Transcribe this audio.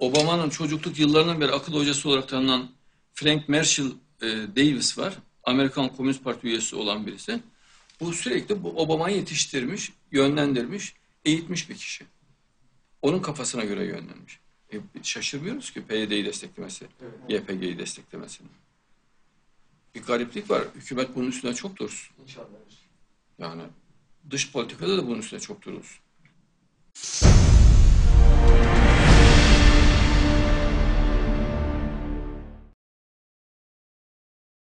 Obama'nın çocukluk yıllarından beri akıl hocası olarak tanınan Frank Marshall e, Davis var. Amerikan Komünist Parti üyesi olan birisi. Bu sürekli bu Obama'yı yetiştirmiş, yönlendirmiş, eğitmiş bir kişi. Onun kafasına göre yönlenmiş. E, şaşırmıyoruz ki PYD'yi desteklemesi, YPG'yi desteklemesini. Bir gariplik var. Hükümet bunun üstüne çok dursun. İnşallah. Yani dış politikada da bunun üstüne çok durulsun.